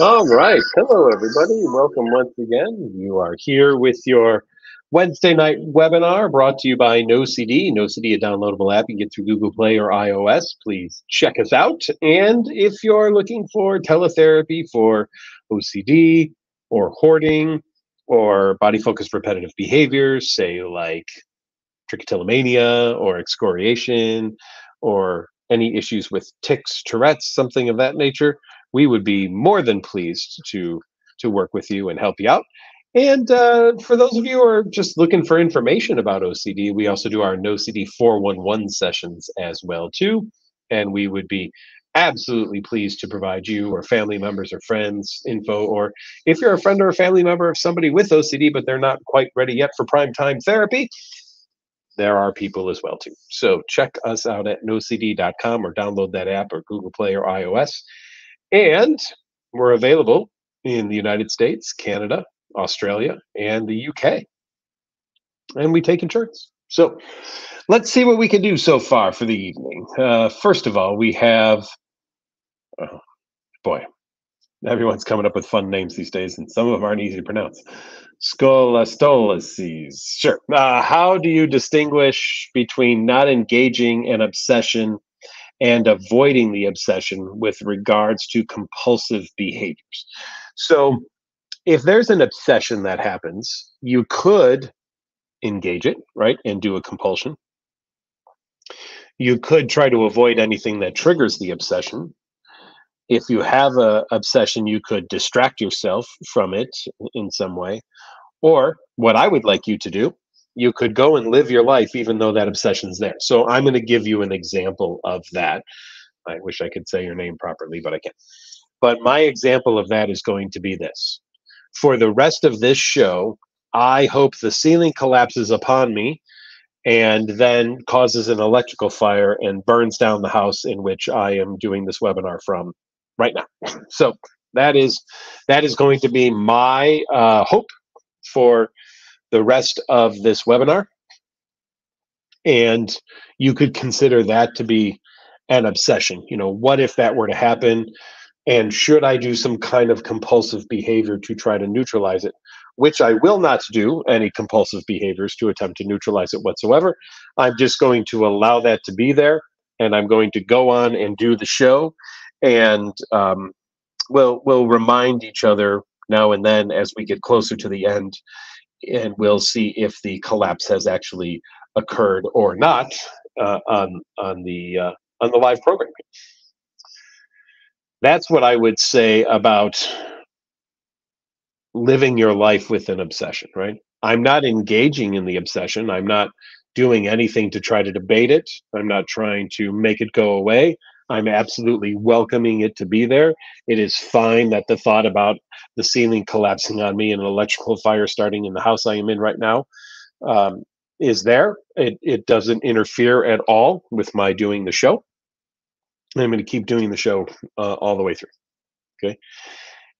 All right. Hello, everybody. Welcome once again. You are here with your Wednesday night webinar brought to you by NoCD. NoCD, a downloadable app you get through Google Play or iOS. Please check us out. And if you're looking for teletherapy for OCD or hoarding or body focused repetitive behaviors, say like trichotillomania or excoriation or any issues with tics, Tourette's, something of that nature, we would be more than pleased to to work with you and help you out. And uh, for those of you who are just looking for information about OCD, we also do our NoCD 411 sessions as well too. And we would be absolutely pleased to provide you or family members or friends info. Or if you're a friend or a family member of somebody with OCD, but they're not quite ready yet for prime time therapy, there are people as well too. So check us out at nocd.com or download that app or Google Play or iOS. And we're available in the United States, Canada, Australia, and the UK. And we take insurance. So let's see what we can do so far for the evening. Uh, first of all, we have, oh, boy, everyone's coming up with fun names these days, and some of them aren't easy to pronounce. Scholastolices. Sure. Uh, how do you distinguish between not engaging and obsession and avoiding the obsession with regards to compulsive behaviors? So, if there's an obsession that happens, you could engage it, right, and do a compulsion. You could try to avoid anything that triggers the obsession. If you have a obsession, you could distract yourself from it in some way. Or what I would like you to do, you could go and live your life even though that obsession's there. So I'm going to give you an example of that. I wish I could say your name properly, but I can't. But my example of that is going to be this for the rest of this show, I hope the ceiling collapses upon me and then causes an electrical fire and burns down the house in which I am doing this webinar from right now. So that is that is going to be my uh, hope for the rest of this webinar. And you could consider that to be an obsession. You know, what if that were to happen? And should I do some kind of compulsive behavior to try to neutralize it? Which I will not do any compulsive behaviors to attempt to neutralize it whatsoever. I'm just going to allow that to be there and I'm going to go on and do the show. And um, we'll, we'll remind each other now and then as we get closer to the end and we'll see if the collapse has actually occurred or not uh, on, on, the, uh, on the live program that's what I would say about living your life with an obsession, right? I'm not engaging in the obsession. I'm not doing anything to try to debate it. I'm not trying to make it go away. I'm absolutely welcoming it to be there. It is fine that the thought about the ceiling collapsing on me and an electrical fire starting in the house I am in right now um, is there. It, it doesn't interfere at all with my doing the show. And I'm going to keep doing the show uh, all the way through. Okay.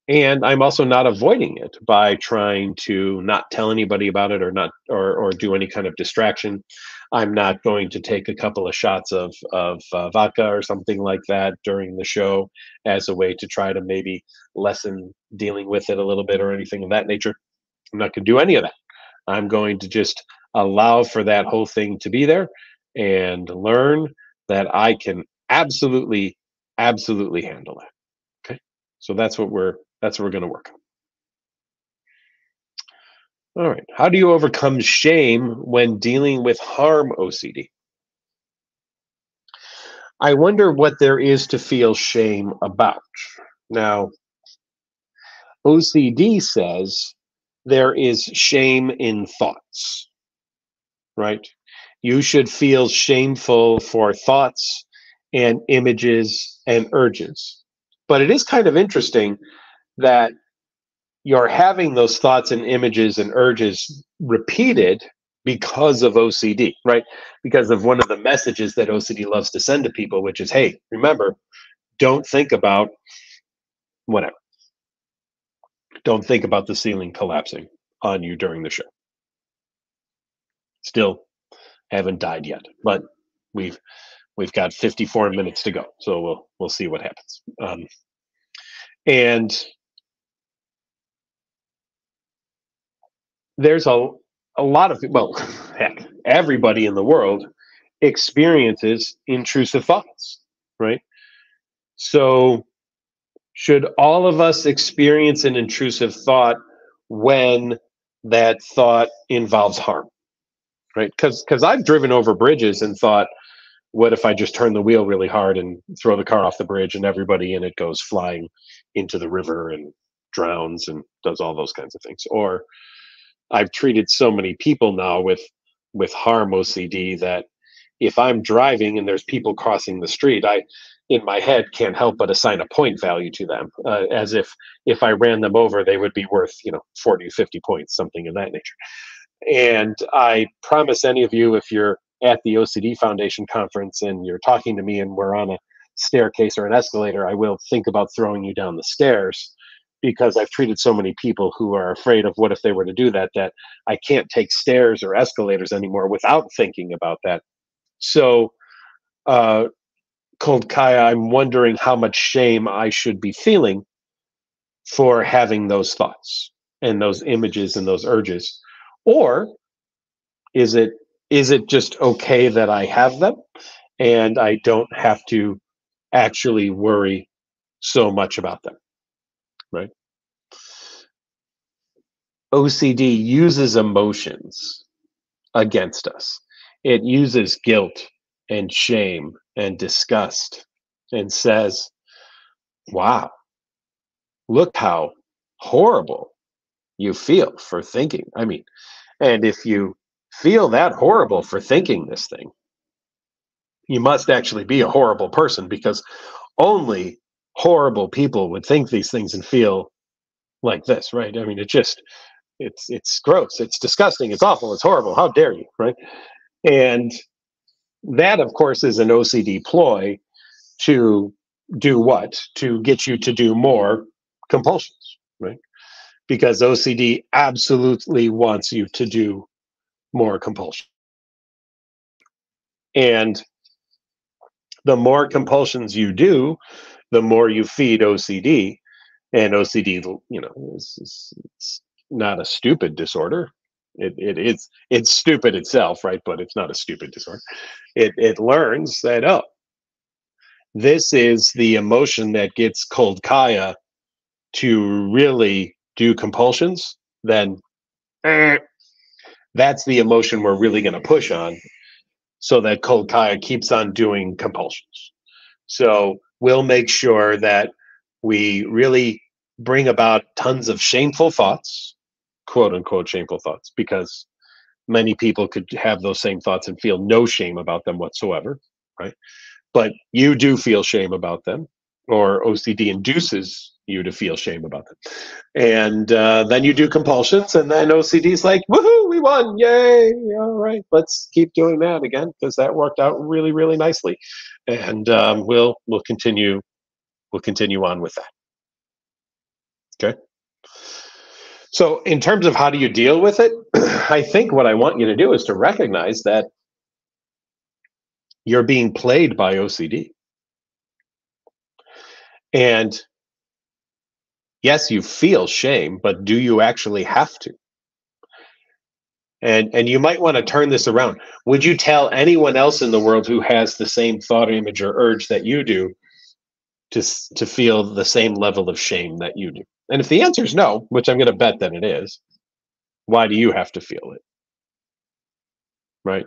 And I'm also not avoiding it by trying to not tell anybody about it or not or, or do any kind of distraction. I'm not going to take a couple of shots of, of uh, vodka or something like that during the show as a way to try to maybe lessen dealing with it a little bit or anything of that nature. I'm not going to do any of that. I'm going to just allow for that whole thing to be there and learn that I can absolutely, absolutely handle it Okay. So that's what we're that's what we're going to work on. All right. How do you overcome shame when dealing with harm OCD? I wonder what there is to feel shame about. Now, OCD says there is shame in thoughts, right? You should feel shameful for thoughts and images and urges. But it is kind of interesting that you're having those thoughts and images and urges repeated because of OCD, right? Because of one of the messages that OCD loves to send to people, which is, hey, remember, don't think about whatever. Don't think about the ceiling collapsing on you during the show. Still haven't died yet, but we've We've got 54 minutes to go, so we'll we'll see what happens. Um, and there's a a lot of well, heck, everybody in the world experiences intrusive thoughts, right? So, should all of us experience an intrusive thought when that thought involves harm, right? Because because I've driven over bridges and thought, what if I just turn the wheel really hard and throw the car off the bridge and everybody in it goes flying into the river and drowns and does all those kinds of things? Or I've treated so many people now with with harm OCD that if I'm driving and there's people crossing the street, I in my head can't help but assign a point value to them uh, as if if I ran them over they would be worth, you know, 40 50 points something of that nature. And I promise any of you if you're at the OCD Foundation conference and you're talking to me and we're on a staircase or an escalator, I will think about throwing you down the stairs because I've treated so many people who are afraid of what if they were to do that, that I can't take stairs or escalators anymore without thinking about that. So, uh, Cold Kaya, I'm wondering how much shame I should be feeling for having those thoughts and those images and those urges. Or is it is it just okay that I have them and I don't have to actually worry so much about them? Right? OCD uses emotions against us. It uses guilt and shame and disgust and says, wow, look how horrible you feel for thinking. I mean, and if you feel that horrible for thinking this thing, you must actually be a horrible person because only horrible people would think these things and feel like this, right? I mean, it just it's it's gross, it's disgusting, it's awful, it's horrible. How dare you, right? And that, of course, is an OCD ploy to do what? To get you to do more compulsions, right? Because OCD absolutely wants you to do more compulsion. And the more compulsions you do, the more you feed OCD, and OCD, you know, is, it's not a stupid disorder. It, it it's it's stupid itself, right? But it's not a stupid disorder. It it learns that oh, this is the emotion that gets cold kaya to really do compulsions. Then eh, that's the emotion we're really going to push on, so that cold kaya keeps on doing compulsions. So we'll make sure that we really bring about tons of shameful thoughts, quote unquote shameful thoughts, because many people could have those same thoughts and feel no shame about them whatsoever, right? But you do feel shame about them, or OCD induces you to feel shame about them. And uh, then you do compulsions, and then OCD's like, woohoo, we won, yay, all right, let's keep doing that again, because that worked out really, really nicely and um, we'll we'll continue we'll continue on with that. Okay. So, in terms of how do you deal with it, I think what I want you to do is to recognize that you're being played by OCD. And yes, you feel shame, but do you actually have to? and and you might want to turn this around. Would you tell anyone else in the world who has the same thought image or urge that you do to to feel the same level of shame that you do? And if the answer is no which i'm going to bet that it is why do you have to feel it? Right?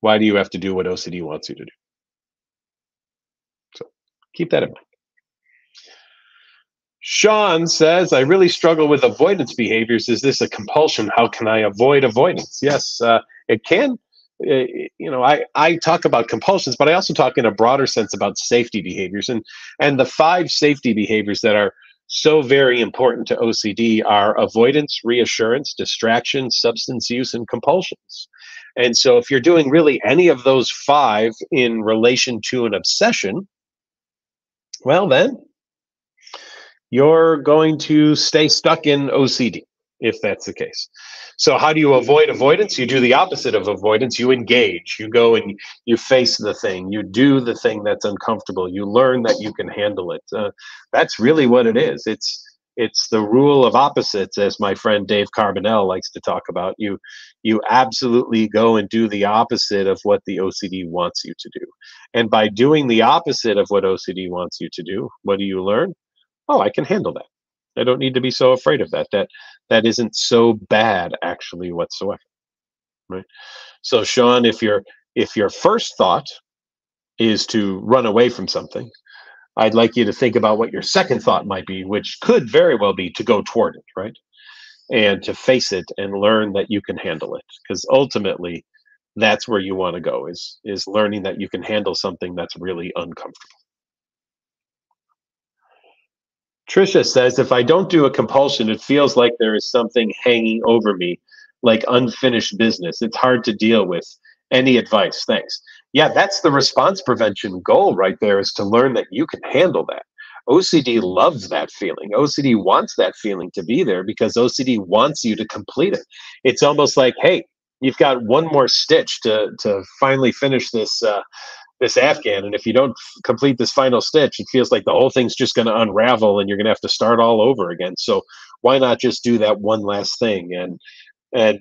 Why do you have to do what ocd wants you to do? So keep that in mind Sean says, I really struggle with avoidance behaviors. Is this a compulsion? How can I avoid avoidance? Yes, uh, it can. Uh, you know, I, I talk about compulsions, but I also talk in a broader sense about safety behaviors. And, and the five safety behaviors that are so very important to OCD are avoidance, reassurance, distraction, substance use, and compulsions. And so if you're doing really any of those five in relation to an obsession, well, then you're going to stay stuck in OCD if that's the case. So, how do you avoid avoidance? You do the opposite of avoidance. You engage. You go and you face the thing. You do the thing that's uncomfortable. You learn that you can handle it. Uh, that's really what it is. It's it's the rule of opposites as my friend dave carbonell likes to talk about you you absolutely go and do the opposite of what the ocd wants you to do and by doing the opposite of what ocd wants you to do what do you learn oh i can handle that i don't need to be so afraid of that that that isn't so bad actually whatsoever right so sean if your if your first thought is to run away from something I'd like you to think about what your second thought might be, which could very well be to go toward it, right? And to face it and learn that you can handle it. Because ultimately, that's where you want to go is is learning that you can handle something that's really uncomfortable. Trisha says, if I don't do a compulsion, it feels like there is something hanging over me, like unfinished business. It's hard to deal with. Any advice? Thanks yeah, that's the response prevention goal right there is to learn that you can handle that. OCD loves that feeling. OCD wants that feeling to be there because OCD wants you to complete it. It's almost like, hey, you've got one more stitch to to finally finish this uh, this Afghan, and if you don't complete this final stitch, it feels like the whole thing's just going to unravel, and you're going to have to start all over again. So why not just do that one last thing? And and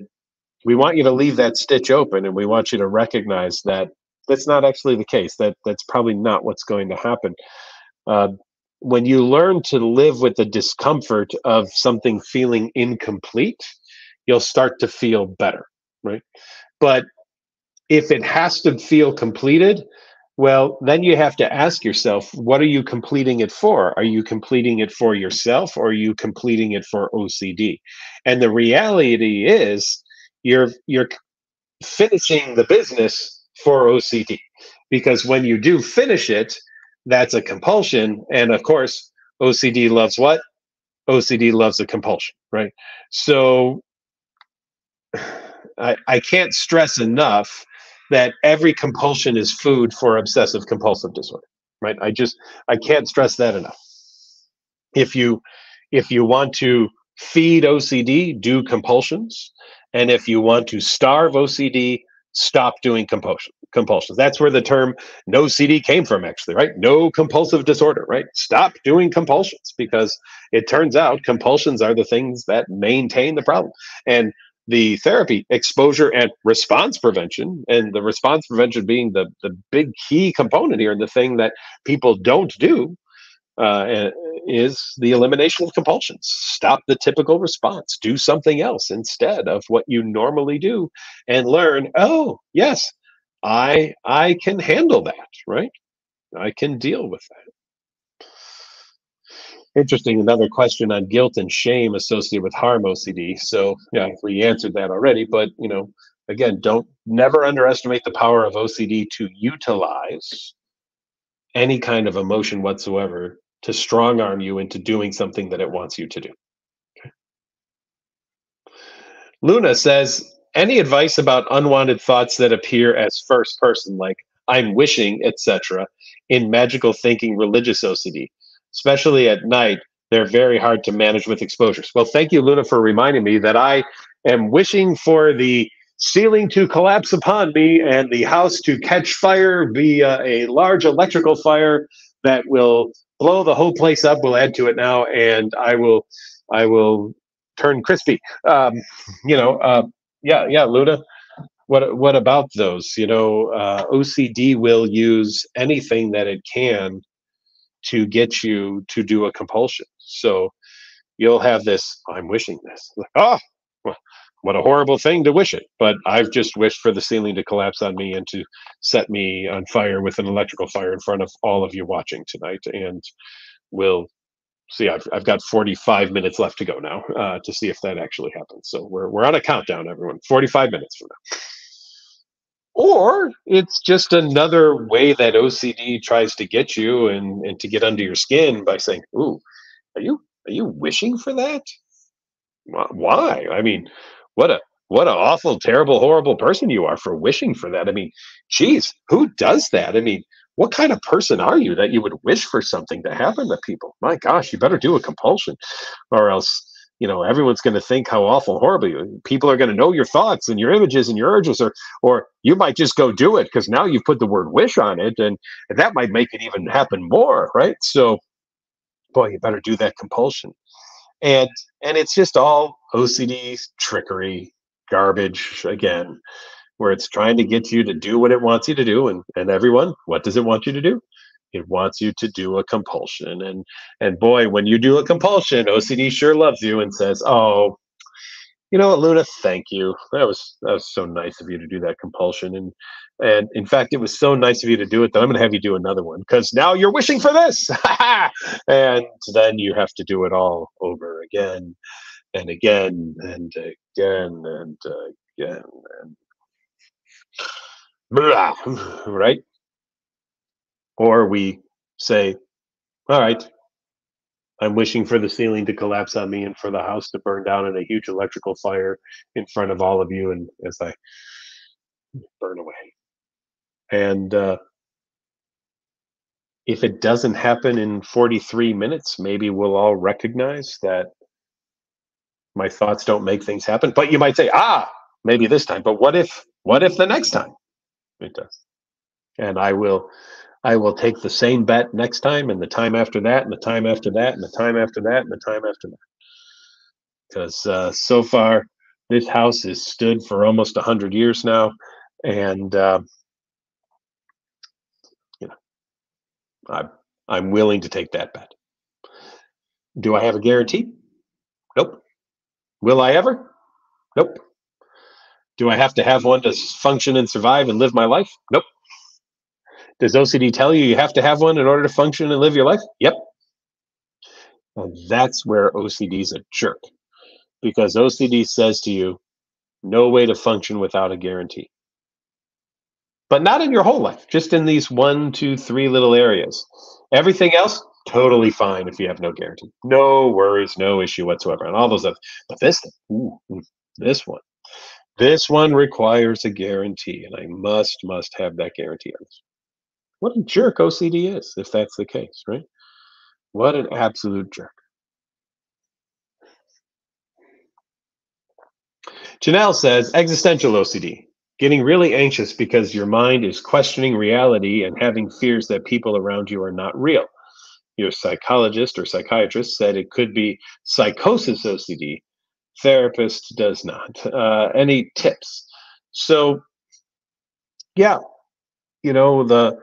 we want you to leave that stitch open, and we want you to recognize that that's not actually the case. That that's probably not what's going to happen. Uh, when you learn to live with the discomfort of something feeling incomplete, you'll start to feel better, right? But if it has to feel completed, well, then you have to ask yourself, what are you completing it for? Are you completing it for yourself or are you completing it for OCD? And the reality is you're you're finishing the business for OCD. Because when you do finish it, that's a compulsion. And of course, OCD loves what? OCD loves a compulsion, right? So I, I can't stress enough that every compulsion is food for obsessive compulsive disorder, right? I just I can't stress that enough. If you if you want to feed OCD, do compulsions. And if you want to starve OCD, stop doing compulsion compulsions. That's where the term NoCD came from, actually, right? No compulsive disorder, right? Stop doing compulsions because it turns out compulsions are the things that maintain the problem. And the therapy, exposure, and response prevention, and the response prevention being the, the big key component here, and the thing that people don't do uh, is the elimination of compulsions. Stop the typical response. Do something else instead of what you normally do, and learn. Oh, yes, I I can handle that. Right? I can deal with that. Interesting. Another question on guilt and shame associated with harm OCD. So yeah, we answered that already. But you know, again, don't never underestimate the power of OCD to utilize any kind of emotion whatsoever to strong arm you into doing something that it wants you to do. Okay. Luna says, any advice about unwanted thoughts that appear as first person, like I'm wishing, etc., in magical thinking religious OCD, especially at night? They're very hard to manage with exposures. Well, thank you, Luna, for reminding me that I am wishing for the ceiling to collapse upon me and the house to catch fire via a large electrical fire that will blow the whole place up. We'll add to it now, and I will, I will turn crispy. Um, you know, uh, yeah, yeah, Luna. What what about those? You know, uh, OCD will use anything that it can to get you to do a compulsion. So you'll have this. I'm wishing this. Like, oh, well, what a horrible thing to wish it. But I've just wished for the ceiling to collapse on me and to set me on fire with an electrical fire in front of all of you watching tonight. And we'll see. I've, I've got 45 minutes left to go now uh, to see if that actually happens. So we're, we're on a countdown, everyone. 45 minutes from now. Or it's just another way that OCD tries to get you and, and to get under your skin by saying, "Ooh, are you are you wishing for that? Why? I mean, what a what an awful, terrible, horrible person you are for wishing for that. I mean, geez, who does that? I mean, what kind of person are you that you would wish for something to happen to people? My gosh, you better do a compulsion, or else you know everyone's going to think how awful, horrible you. People are going to know your thoughts and your images and your urges, or or you might just go do it because now you've put the word wish on it, and, and that might make it even happen more, right? So, boy, you better do that compulsion. and and it's just all OCD trickery, garbage again, where it's trying to get you to do what it wants you to do, and and everyone, what does it want you to do? It wants you to do a compulsion, and and boy, when you do a compulsion, OCD sure loves you and says, "Oh, you know what, Luna? Thank you. That was that was so nice of you to do that compulsion, and and in fact, it was so nice of you to do it that I'm going to have you do another one because now you're wishing for this, and then you have to do it all over again, and again, and again, and again, and blah, right? Or we say, all right, I'm wishing for the ceiling to collapse on me and for the house to burn down in a huge electrical fire in front of all of you and as I burn away. And uh, if it doesn't happen in 43 minutes, maybe we'll all recognize that my thoughts don't make things happen. But you might say, ah, maybe this time. But what if, what if the next time it does? And I will I will take the same bet next time and the time after that and the time after that and the time after that and the time after that. Because uh, so far, this house has stood for almost 100 years now. And, uh, you know, I'm, I'm willing to take that bet. Do I have a guarantee? Nope. Will I ever? Nope. Do I have to have one to function and survive and live my life? Nope. Does OCD tell you you have to have one in order to function and live your life? Yep. And that's where OCD is a jerk because OCD says to you, no way to function without a guarantee. But not in your whole life, just in these one, two, three little areas. Everything else, totally fine if you have no guarantee. No worries, no issue whatsoever. And all those other, but this ooh, this one, this one requires a guarantee, and I must, must have that guarantee on this. What a jerk OCD is, if that's the case, right? What an absolute jerk. Janelle says existential OCD, getting really anxious because your mind is questioning reality and having fears that people around you are not real. Your psychologist or psychiatrist said it could be psychosis OCD. Therapist does not. Uh, any tips? So, yeah, you know the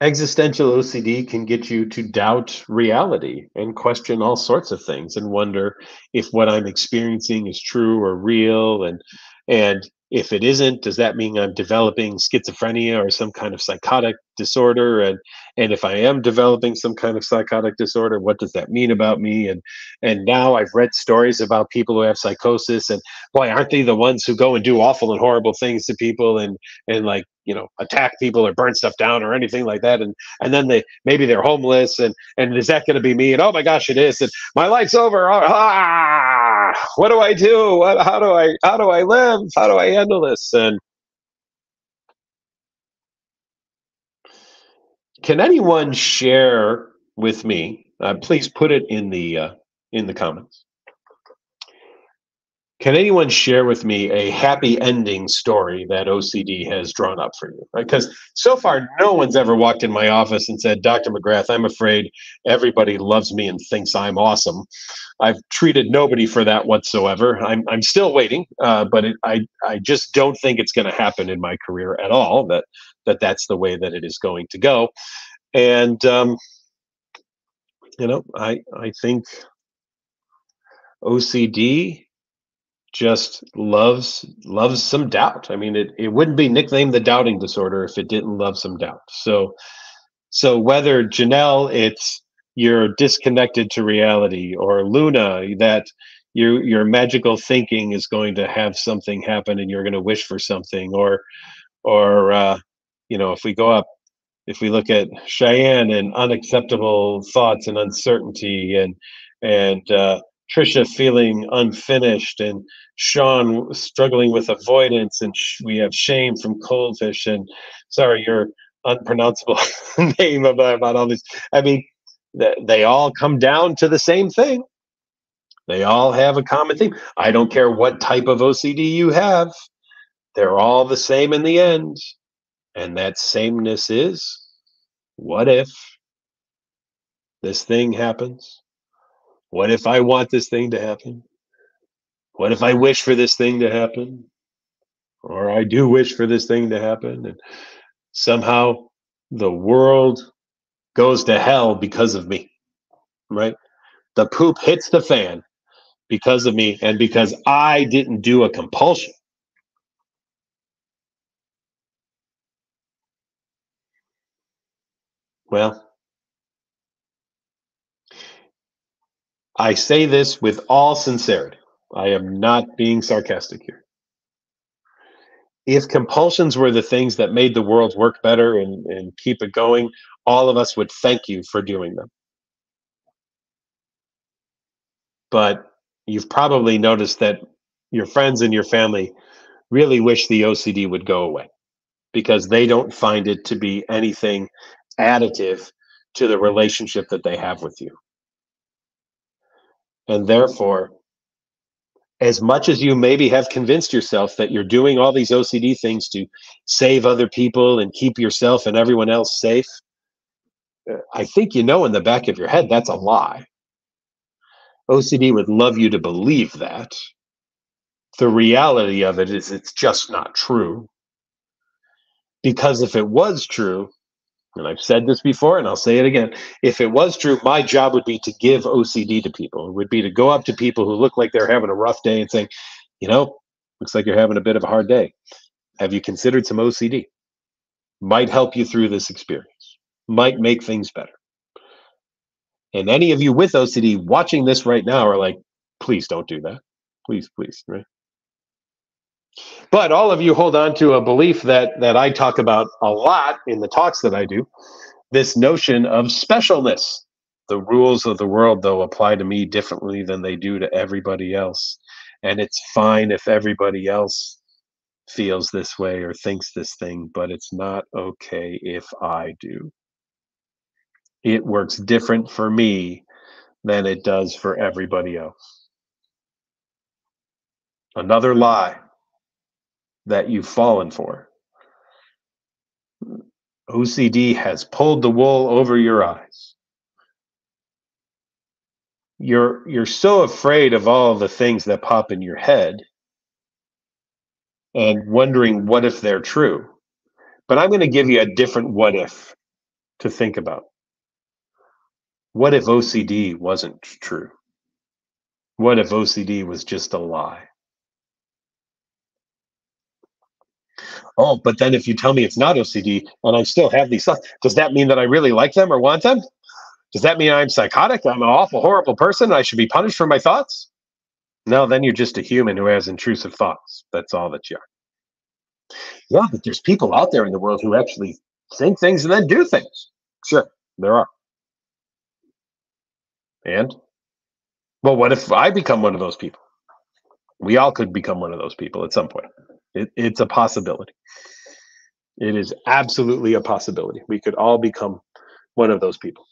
existential OCD can get you to doubt reality and question all sorts of things and wonder if what I'm experiencing is true or real and and if it isn't does that mean i'm developing schizophrenia or some kind of psychotic disorder? And and if i am developing some kind of psychotic disorder what does that mean about me? And and now i've read stories about people who have psychosis and boy aren't they the ones who go and do awful and horrible things to people and and like you know attack people or burn stuff down or anything like that? And and then they maybe they're homeless and and is that going to be me? And oh my gosh it is. And my life's over. Ah! ah, ah, ah what do I do? What, how do I how do I live? How do I handle this? And can anyone share with me? Uh, please put it in the uh, in the comments. Can anyone share with me a happy ending story that OCD has drawn up for you? Because so far, no one's ever walked in my office and said, Dr. McGrath, I'm afraid everybody loves me and thinks I'm awesome. I've treated nobody for that whatsoever. I'm, I'm still waiting, uh, but it, I, I just don't think it's going to happen in my career at all, that, that that's the way that it is going to go. And, um, you know, I, I think OCD just loves loves some doubt. I mean, it, it wouldn't be nicknamed the doubting disorder if it didn't love some doubt. So so whether Janelle, it's you're disconnected to reality, or Luna, that your your magical thinking is going to have something happen and you're going to wish for something, or or uh, you know, if we go up, if we look at Cheyenne and unacceptable thoughts and uncertainty and and uh, Trisha feeling unfinished and Sean struggling with avoidance and sh- we have shame from Coldfish and sorry your unpronounceable name about, about all these. I mean th- they all come down to the same thing. They all have a common theme. I don't care what type of OCD you have they're all the same in the end. And that sameness is what if this thing happens What if I want this thing to happen? What if I wish for this thing to happen? Or I do wish for this thing to happen. And somehow the world goes to hell because of me, right? The poop hits the fan because of me and because I didn't do a compulsion. Well, I say this with all sincerity. I am not being sarcastic here. If compulsions were the things that made the world work better and, and keep it going, all of us would thank you for doing them. But you've probably noticed that your friends and your family really wish the OCD would go away because they don't find it to be anything additive to the relationship that they have with you. And therefore, as much as you maybe have convinced yourself that you're doing all these OCD things to save other people and keep yourself and everyone else safe, I think you know in the back of your head that's a lie. OCD would love you to believe that. The reality of it is it's just not true. Because if it was true, and I've said this before and I'll say it again. If it was true, my job would be to give OCD to people. It would be to go up to people who look like they're having a rough day and say, you know, looks like you're having a bit of a hard day. Have you considered some OCD? Might help you through this experience, might make things better. And any of you with OCD watching this right now are like, please don't do that. Please, please, right? But all of you hold on to a belief that that I talk about a lot in the talks that I do, this notion of specialness. The rules of the world, though, apply to me differently than they do to everybody else. And it's fine if everybody else feels this way or thinks this thing, but it's not okay if I do. It works different for me than it does for everybody else. Another lie that you've fallen for. OCD has pulled the wool over your eyes. You're you're so afraid of all the things that pop in your head and wondering what if they're true. But I'm going to give you a different what if to think about. What if OCD wasn't true? What if OCD was just a lie? Oh, but then if you tell me it's not OCD and I still have these thoughts, does that mean that I really like them or want them? Does that mean I'm psychotic? I'm an awful, horrible person. I should be punished for my thoughts? No, then you're just a human who has intrusive thoughts. That's all that you are. Yeah, but there's people out there in the world who actually think things and then do things. Sure, there are. And? Well, what if I become one of those people? We all could become one of those people at some point. It, it's a possibility. It is absolutely a possibility. We could all become one of those people.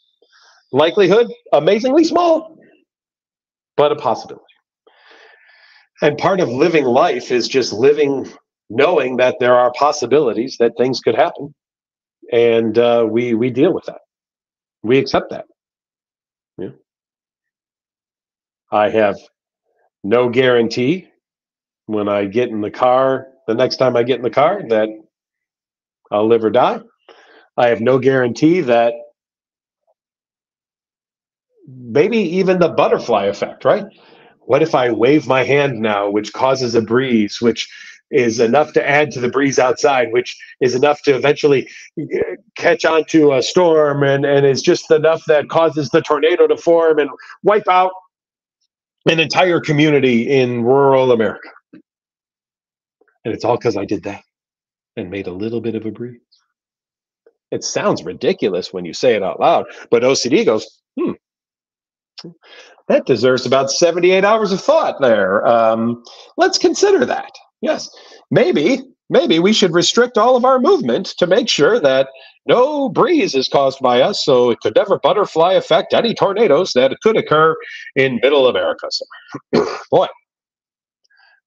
Likelihood, amazingly small, but a possibility. And part of living life is just living knowing that there are possibilities that things could happen. And uh, we, we deal with that. We accept that. Yeah. I have no guarantee when I get in the car, the next time I get in the car, that I'll live or die. I have no guarantee that maybe even the butterfly effect, right? What if I wave my hand now, which causes a breeze, which is enough to add to the breeze outside, which is enough to eventually uh, catch onto a storm and, and is just enough that causes the tornado to form and wipe out an entire community in rural America. And it's all because I did that and made a little bit of a breeze. It sounds ridiculous when you say it out loud, but OCD goes, hmm, that deserves about 78 hours of thought there. Um, let's consider that. Yes, maybe, maybe we should restrict all of our movement to make sure that no breeze is caused by us, so it could never butterfly affect any tornadoes that could occur in middle America. Boy,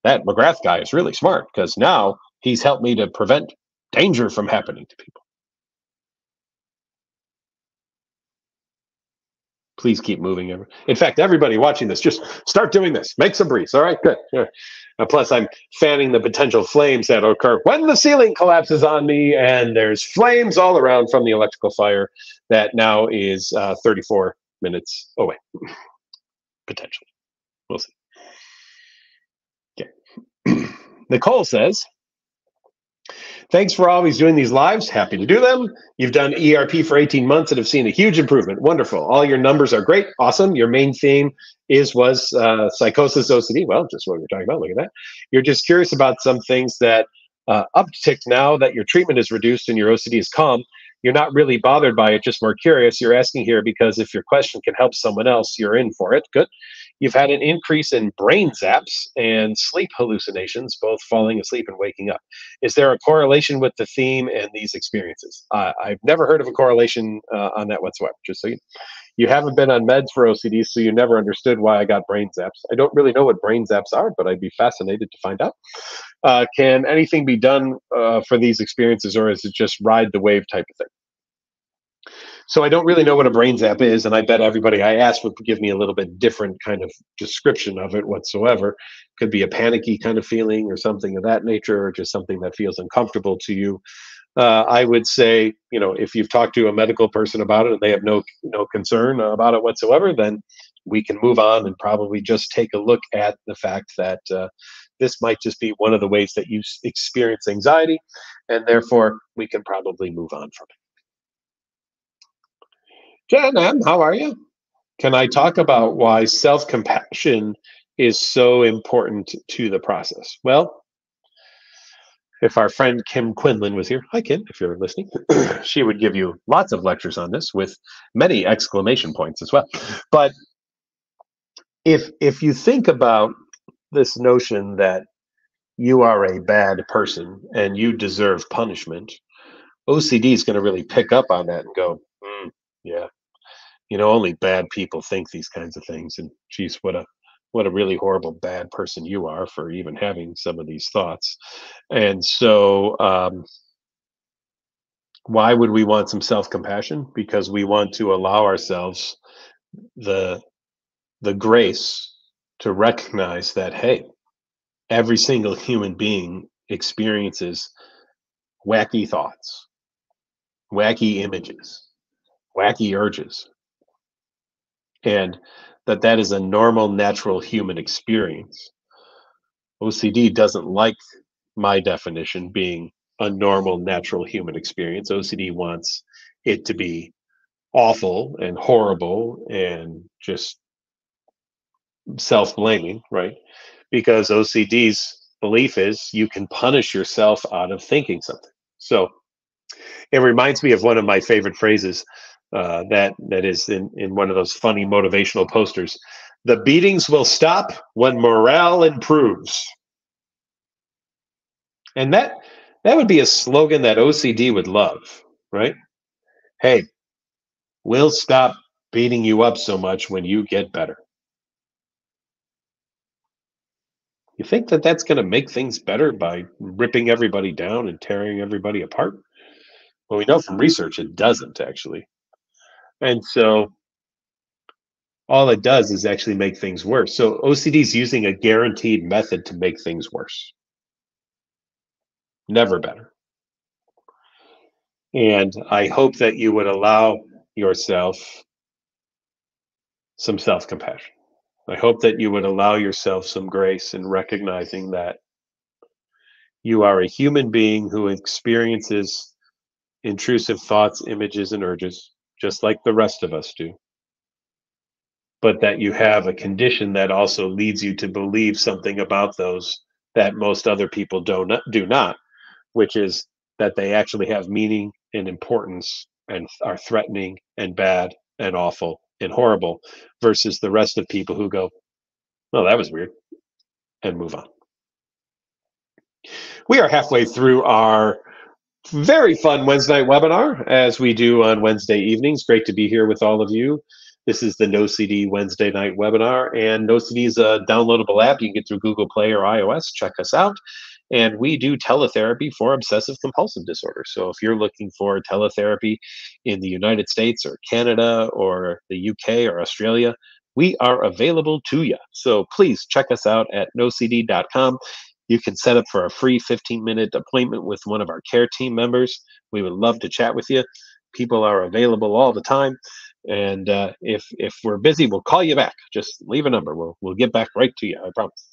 that McGrath guy is really smart because now he's helped me to prevent danger from happening to people. Please keep moving. In fact, everybody watching this, just start doing this. Make some breeze. All right, good. Uh, plus, I'm fanning the potential flames that occur when the ceiling collapses on me, and there's flames all around from the electrical fire that now is uh, 34 minutes away. Potentially. We'll see. Nicole says, Thanks for always doing these lives. Happy to do them. You've done ERP for 18 months and have seen a huge improvement. Wonderful. All your numbers are great. Awesome. Your main theme is was uh, psychosis OCD. Well, just what we are talking about. Look at that. You're just curious about some things that uh, uptick now that your treatment is reduced and your OCD is calm. You're not really bothered by it, just more curious. You're asking here because if your question can help someone else, you're in for it. Good. You've had an increase in brain zaps and sleep hallucinations, both falling asleep and waking up. Is there a correlation with the theme and these experiences? Uh, I've never heard of a correlation uh, on that whatsoever. Just so you, you haven't been on meds for OCD, so you never understood why I got brain zaps. I don't really know what brain zaps are, but I'd be fascinated to find out. Uh, can anything be done uh, for these experiences, or is it just ride the wave type of thing? So I don't really know what a brain zap is, and I bet everybody I asked would give me a little bit different kind of description of it whatsoever. Could be a panicky kind of feeling or something of that nature, or just something that feels uncomfortable to you. Uh, I would say, you know, if you've talked to a medical person about it and they have no no concern about it whatsoever, then we can move on and probably just take a look at the fact that uh, this might just be one of the ways that you experience anxiety, and therefore we can probably move on from it. Jen how are you? Can I talk about why self compassion is so important to the process? Well, if our friend Kim Quinlan was here, hi Kim, if you're listening, she would give you lots of lectures on this with many exclamation points as well. But if if you think about this notion that you are a bad person and you deserve punishment, OCD is going to really pick up on that and go, mm, yeah, you know only bad people think these kinds of things and geez what a what a really horrible bad person you are for even having some of these thoughts. And so um, why would we want some self-compassion? Because we want to allow ourselves the the grace to recognize that hey every single human being experiences wacky thoughts wacky images wacky urges and that that is a normal natural human experience. Ocd doesn't like my definition being a normal natural human experience. Ocd wants it to be awful and horrible and just self-blaming right? Because ocd's belief is you can punish yourself out of thinking something. So it reminds me of one of my favorite phrases uh, that that is in, in one of those funny motivational posters. The beatings will stop when morale improves. And that that would be a slogan that OCD would love, right? Hey, we'll stop beating you up so much when you get better. You think that that's going to make things better by ripping everybody down and tearing everybody apart? Well, we know from research it doesn't actually. And so all it does is actually make things worse. So OCD is using a guaranteed method to make things worse. Never better. And I hope that you would allow yourself some self compassion. I hope that you would allow yourself some grace in recognizing that you are a human being who experiences intrusive thoughts, images, and urges just like the rest of us do. But that you have a condition that also leads you to believe something about those that most other people do not, do not, which is that they actually have meaning and importance and are threatening and bad and awful and horrible versus the rest of people who go, well, that was weird, and move on. We are halfway through our very fun Wednesday webinar as we do on Wednesday evenings. Great to be here with all of you. This is the NoCD Wednesday night webinar, and NoCD is a downloadable app you can get through Google Play or iOS. Check us out. And we do teletherapy for obsessive compulsive disorder. So if you're looking for teletherapy in the United States or Canada or the UK or Australia, we are available to you. So please check us out at nocd.com. You can set up for a free 15 minute appointment with one of our care team members. We would love to chat with you. People are available all the time. And uh, if if we're busy, we'll call you back. Just leave a number. We'll we'll get back right to you. I promise.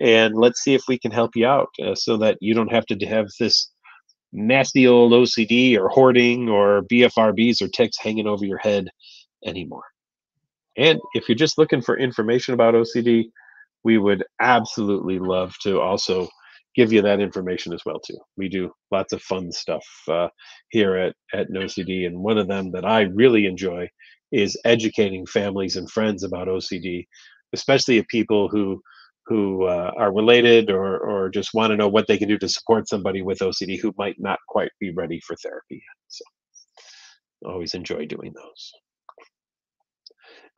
And let's see if we can help you out uh, so that you don't have to have this nasty old OCD or hoarding or BFRBs or tics hanging over your head anymore. And if you're just looking for information about OCD, we would absolutely love to also give you that information as well too. We do lots of fun stuff uh, here at at NoCD, and one of them that I really enjoy is educating families and friends about OCD, especially of people who who uh, are related or or just want to know what they can do to support somebody with OCD who might not quite be ready for therapy. So, always enjoy doing those.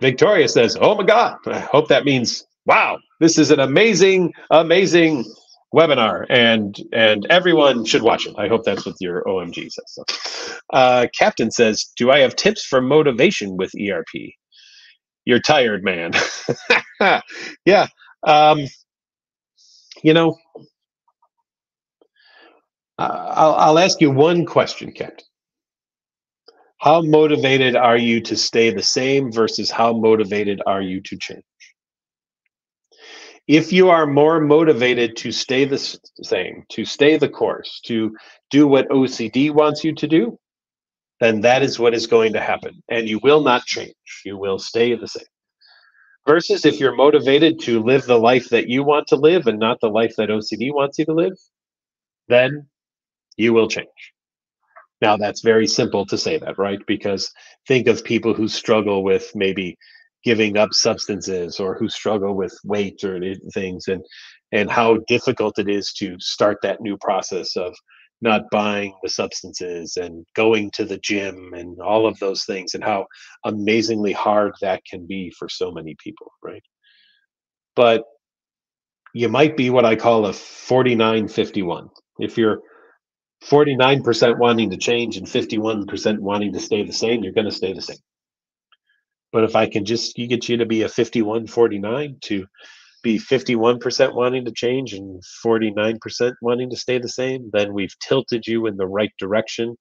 Victoria says, "Oh my God! I hope that means wow. This is an amazing, amazing webinar, and and everyone should watch it. I hope that's what your OMG says." So, uh, Captain says, "Do I have tips for motivation with ERP?" You're tired, man. yeah. Um, you know, I'll, I'll ask you one question, Captain. How motivated are you to stay the same versus how motivated are you to change? If you are more motivated to stay the same, to stay the course, to do what OCD wants you to do, then that is what is going to happen. And you will not change. You will stay the same. Versus if you're motivated to live the life that you want to live and not the life that OCD wants you to live, then you will change. Now, that's very simple to say that, right? Because think of people who struggle with maybe giving up substances or who struggle with weight or things and and how difficult it is to start that new process of not buying the substances and going to the gym and all of those things and how amazingly hard that can be for so many people right but you might be what i call a 4951 if you're 49% wanting to change and 51% wanting to stay the same, you're going to stay the same. But if I can just you get you to be a 51 49 to be 51% wanting to change and 49% wanting to stay the same, then we've tilted you in the right direction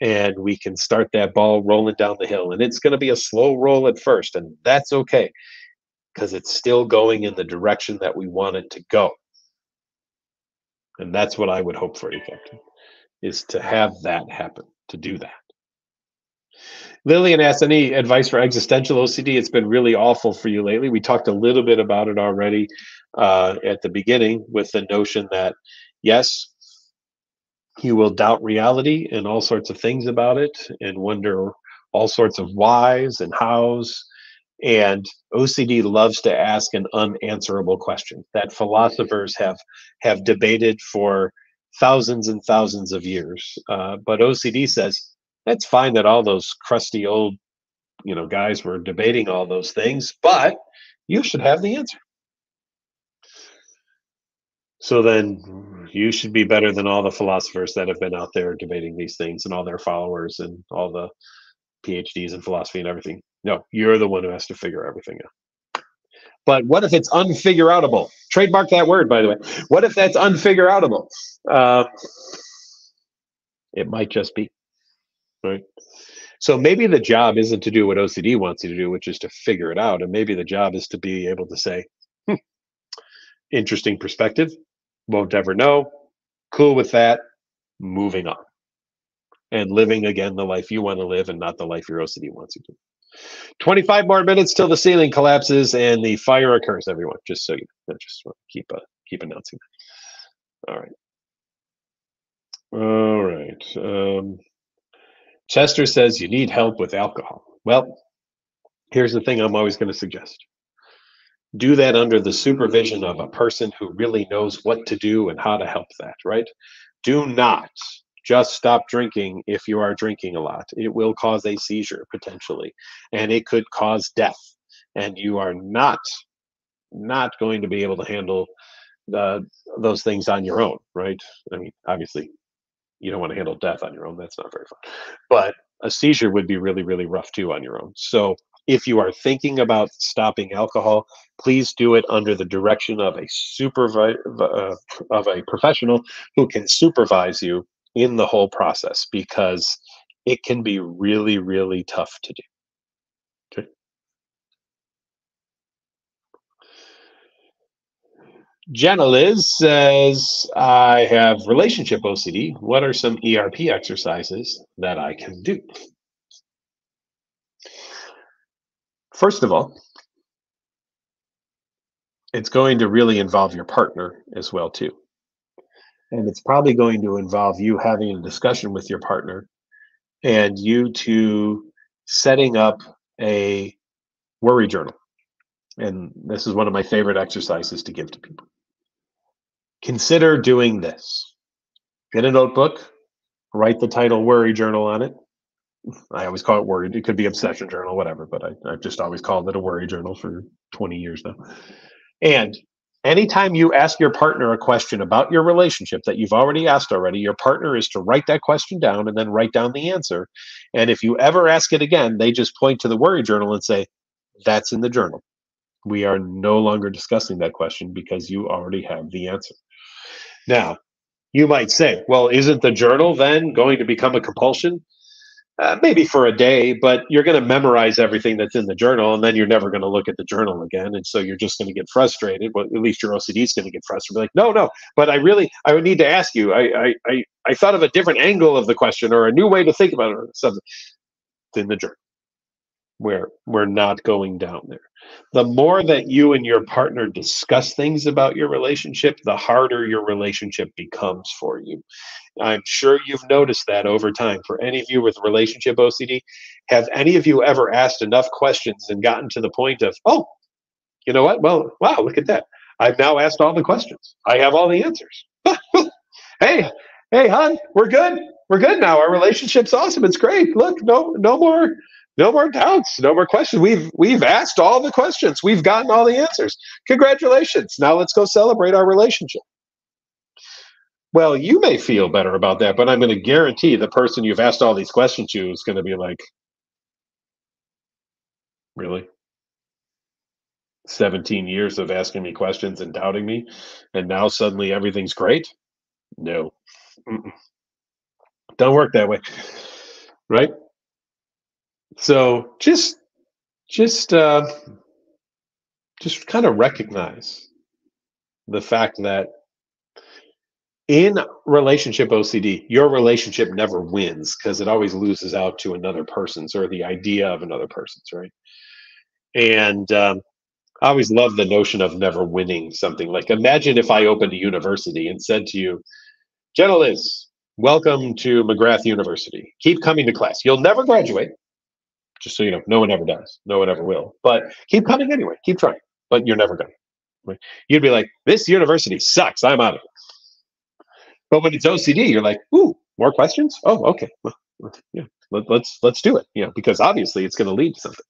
and we can start that ball rolling down the hill. And it's going to be a slow roll at first, and that's okay because it's still going in the direction that we want it to go. And that's what I would hope for you, Captain is to have that happen, to do that. Lillian asks, any advice for existential OCD? It's been really awful for you lately. We talked a little bit about it already uh, at the beginning with the notion that, yes, you will doubt reality and all sorts of things about it and wonder all sorts of whys and hows. And OCD loves to ask an unanswerable question that philosophers have have debated for thousands and thousands of years. Uh, but OCD says that's fine that all those crusty old, you know, guys were debating all those things, but you should have the answer. So then you should be better than all the philosophers that have been out there debating these things and all their followers and all the PhDs in philosophy and everything. No, you're the one who has to figure everything out. But what if it's unfigureoutable? Trademark that word, by the way. What if that's unfigureoutable? Um, it might just be. Right. So maybe the job isn't to do what OCD wants you to do, which is to figure it out. And maybe the job is to be able to say, hmm, interesting perspective, won't ever know, cool with that, moving on. And living again the life you want to live and not the life your OCD wants you to. 25 more minutes till the ceiling collapses and the fire occurs, everyone. Just so you know, just want to keep uh, keep announcing that. All right. All right. Um, Chester says you need help with alcohol. Well, here's the thing I'm always going to suggest do that under the supervision of a person who really knows what to do and how to help that, right? Do not just stop drinking if you are drinking a lot. It will cause a seizure potentially, and it could cause death. And you are not not going to be able to handle uh, those things on your own, right? I mean, obviously, you don't want to handle death on your own. That's not very fun. But a seizure would be really, really rough too on your own. So if you are thinking about stopping alcohol, please do it under the direction of a supervisor uh, of a professional who can supervise you in the whole process because it can be really, really tough to do. Okay. Jenna Liz says, I have relationship OCD. What are some ERP exercises that I can do? First of all, it's going to really involve your partner as well too. And it's probably going to involve you having a discussion with your partner and you two setting up a worry journal. And this is one of my favorite exercises to give to people. Consider doing this. Get a notebook, write the title worry journal on it, I always call it worry. It could be obsession journal, whatever, but I, I've just always called it a worry journal for 20 years now. And anytime you ask your partner a question about your relationship that you've already asked already, your partner is to write that question down and then write down the answer. And if you ever ask it again, they just point to the worry journal and say, That's in the journal. We are no longer discussing that question because you already have the answer. Now, you might say, Well, isn't the journal then going to become a compulsion? uh, maybe for a day, but you're going to memorize everything that's in the journal, and then you're never going to look at the journal again, and so you're just going to get frustrated. Well, at least your OCD is going to get frustrated. Like, no, no, but I really, I would need to ask you. I, I, I, I thought of a different angle of the question or a new way to think about it. Or something. It's in the journal. Where we're not going down there. The more that you and your partner discuss things about your relationship, the harder your relationship becomes for you. I'm sure you've noticed that over time. For any of you with relationship OCD, have any of you ever asked enough questions and gotten to the point of, oh, you know what? Well, wow, look at that. I've now asked all the questions. I have all the answers. hey, hey, hon, we're good. We're good now. Our relationship's awesome. It's great. Look, no, no more, no more doubts, no more questions. We've we've asked all the questions. We've gotten all the answers. Congratulations. Now let's go celebrate our relationship. Well, you may feel better about that, but I'm going to guarantee the person you've asked all these questions to is going to be like, really? 17 years of asking me questions and doubting me, and now suddenly everything's great? No. Mm-mm. Don't work that way. Right? So just just uh just kind of recognize the fact that in relationship OCD, your relationship never wins because it always loses out to another person's or the idea of another person's, right? And um, I always love the notion of never winning something. Like, imagine if I opened a university and said to you, Liz, welcome to McGrath University. Keep coming to class. You'll never graduate, just so you know. No one ever does. No one ever will. But keep coming anyway. Keep trying. But you're never going. Right? You'd be like, this university sucks. I'm out of it. But when it's OCD, you're like, ooh, more questions? Oh, okay. Yeah, let, us let's, let's do it. You know, because obviously it's going to lead to something.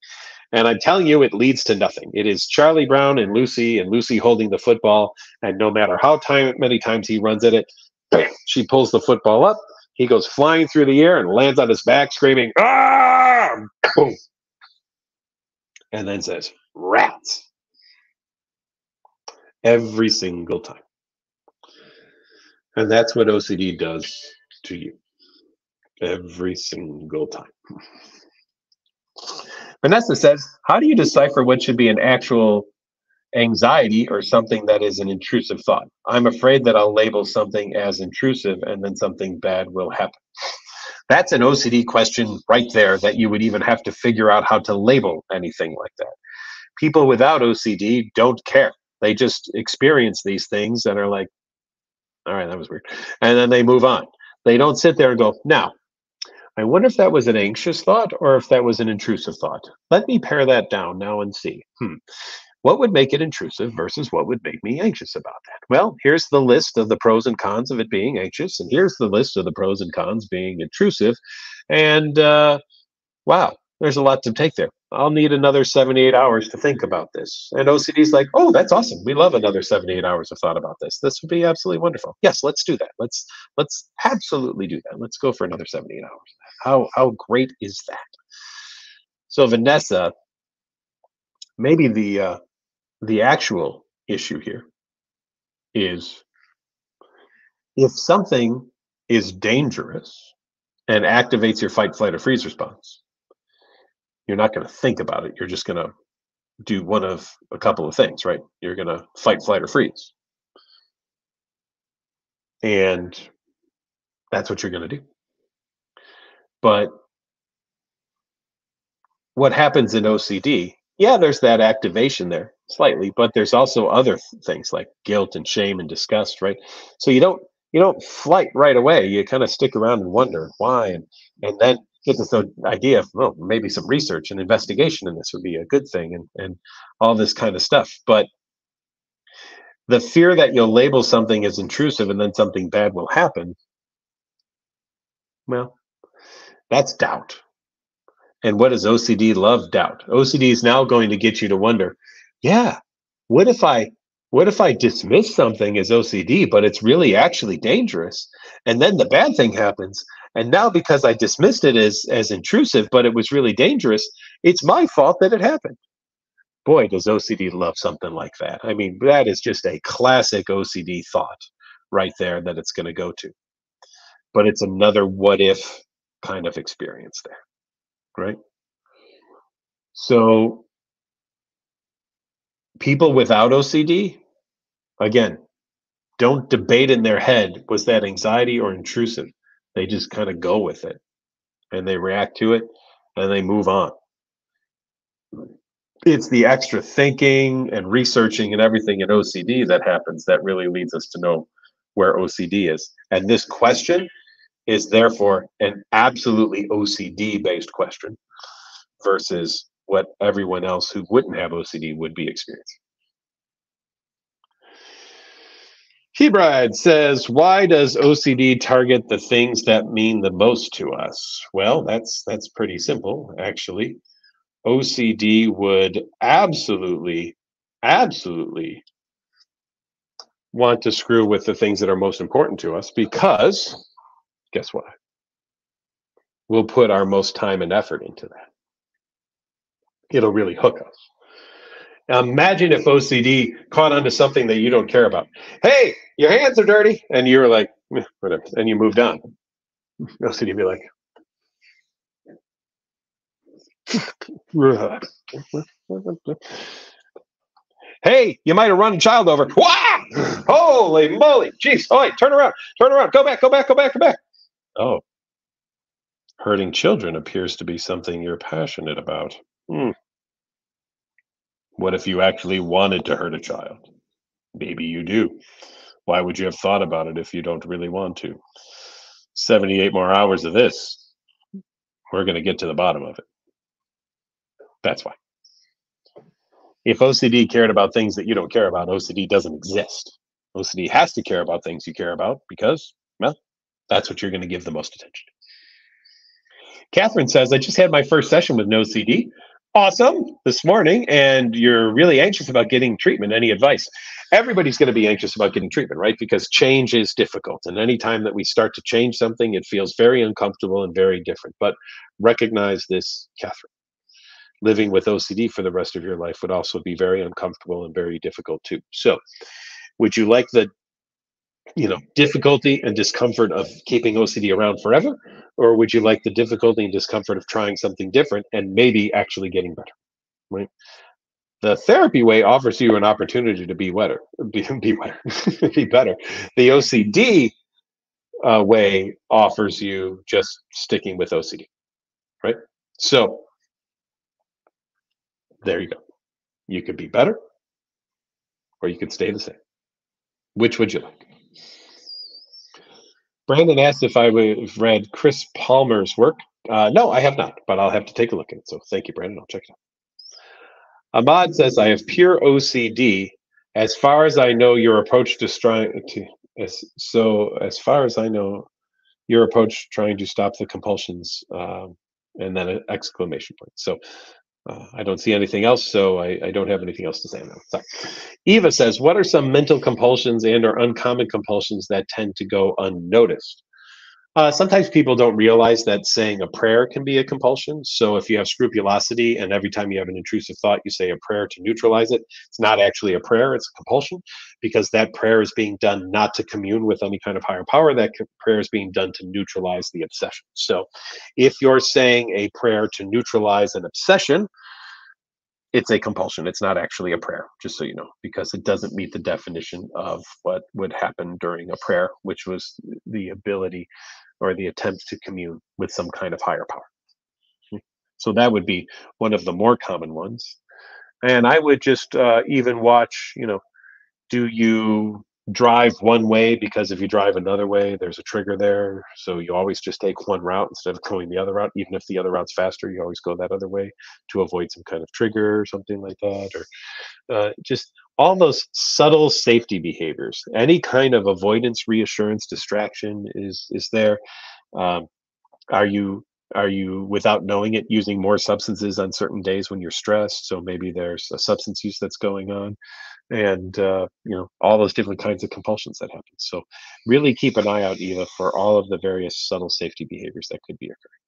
And I'm telling you, it leads to nothing. It is Charlie Brown and Lucy, and Lucy holding the football, and no matter how time many times he runs at it, bam, she pulls the football up. He goes flying through the air and lands on his back, screaming, "Ah!" Boom, and then says, "Rats!" Every single time. And that's what OCD does to you every single time. Vanessa says, How do you decipher what should be an actual anxiety or something that is an intrusive thought? I'm afraid that I'll label something as intrusive and then something bad will happen. That's an OCD question right there that you would even have to figure out how to label anything like that. People without OCD don't care. They just experience these things and are like, all right, that was weird. And then they move on. They don't sit there and go, now, I wonder if that was an anxious thought or if that was an intrusive thought. Let me pare that down now and see. Hmm. What would make it intrusive versus what would make me anxious about that? Well, here's the list of the pros and cons of it being anxious, and here's the list of the pros and cons being intrusive. And uh, wow, there's a lot to take there. I'll need another 78 hours to think about this. And OCD's like, oh, that's awesome. We love another 78 hours of thought about this. This would be absolutely wonderful. Yes, let's do that. Let's let's absolutely do that. Let's go for another 78 hours. How how great is that? So Vanessa, maybe the uh, the actual issue here is if something is dangerous and activates your fight, flight, or freeze response, you're not going to think about it. You're just going to do one of a couple of things, right? You're going to fight, flight, or freeze. And that's what you're going to do. But what happens in OCD, yeah, there's that activation there slightly, but there's also other things like guilt and shame and disgust, right? So you don't you don't flight right away. You kind of stick around and wonder why, and and then get this idea of well, maybe some research and investigation in this would be a good thing, and and all this kind of stuff. But the fear that you'll label something as intrusive and then something bad will happen, well, that's doubt. And what does OCD love? Doubt. OCD is now going to get you to wonder, yeah, what if I what if I dismiss something as OCD, but it's really actually dangerous? And then the bad thing happens. And now because I dismissed it as as intrusive, but it was really dangerous, it's my fault that it happened. Boy, does OCD love something like that. I mean, that is just a classic OCD thought right there that it's going to go to. But it's another what if kind of experience there, right? So people without OCD, again, don't debate in their head was that anxiety or intrusive. They just kind of go with it and they react to it and they move on. It's the extra thinking and researching and everything in OCD that happens that really leads us to know where OCD is. And this question is therefore an absolutely OCD based question versus what everyone else who wouldn't have OCD would be experiencing. Hebride says, "Why does OCD target the things that mean the most to us?" Well, that's that's pretty simple, actually. OCD would absolutely, absolutely want to screw with the things that are most important to us because, guess what? We'll put our most time and effort into that it'll really hook us. Now imagine if OCD caught onto something that you don't care about. Hey, your hands are dirty, and you're like, eh, whatever, and you moved on. OCD be like, hey, you might have run a child over. Wow! Holy moly! Jeez! Oh, turn around, turn around, go back, go back, go back, go back. Oh, hurting children appears to be something you're passionate about. Hmm. What if you actually wanted to hurt a child? Maybe you do. Why would you have thought about it if you don't really want to? 78 more hours of this. We're going to get to the bottom of it. That's why. If OCD cared about things that you don't care about, OCD doesn't exist. OCD has to care about things you care about because, well, that's what you're going to give the most attention to. Catherine says, I just had my first session with NoCD awesome this morning and you're really anxious about getting treatment. Any advice? Everybody's going to be anxious about getting treatment right? Because change is difficult and anytime that we start to change something it feels very uncomfortable and very different. But recognize this catherine living with ocd for the rest of your life would also be very uncomfortable and very difficult too. So would you like the you know difficulty and discomfort of keeping OCD around forever, or would you like the difficulty and discomfort of trying something different and maybe actually getting better? Right. The therapy way offers you an opportunity to be better, be, be better, be better. The OCD uh, way offers you just sticking with OCD, right? So there you go. You could be better, or you could stay the same. Which would you like? Brandon asked if I have read Chris Palmer's work. Uh, no, I have not, but I'll have to take a look at it. So thank you, Brandon. I'll check it out. Ahmad says, I have pure OCD. As far as I know, your approach to trying to, as, so as far as I know, your approach trying to stop the compulsions, um, and then an exclamation point. So Uh, I don't see anything else, so I, I, don't have anything else to say now. Sorry. Eva says, what are some mental compulsions and or uncommon compulsions that tend to go unnoticed? Uh, sometimes people don't realize that saying a prayer can be a compulsion. So if you have scrupulosity and every time you have an intrusive thought, you say a prayer to neutralize it, it's not actually a prayer, it's a compulsion because that prayer is being done not to commune with any kind of higher power. That prayer is being done to neutralize the obsession. So if you're saying a prayer to neutralize an obsession, it's a compulsion. It's not actually a prayer, just so you know, because it doesn't meet the definition of what would happen during a prayer, which was the ability or the attempt to commune with some kind of higher power. So that would be one of the more common ones. And I would just uh, even watch, you know, do you drive one way because if you drive another way, there's a trigger there. So you always just take one route instead of going the other route. Even if the other route's faster, you always go that other way to avoid some kind of trigger or something like that. Or uh, just all those subtle safety behaviors. Any kind of avoidance, reassurance, distraction is is there. Um, are you are you without knowing it using more substances on certain days when you're stressed so maybe there's a substance use that's going on and uh, you know all those different kinds of compulsions that happen so really keep an eye out eva for all of the various subtle safety behaviors that could be occurring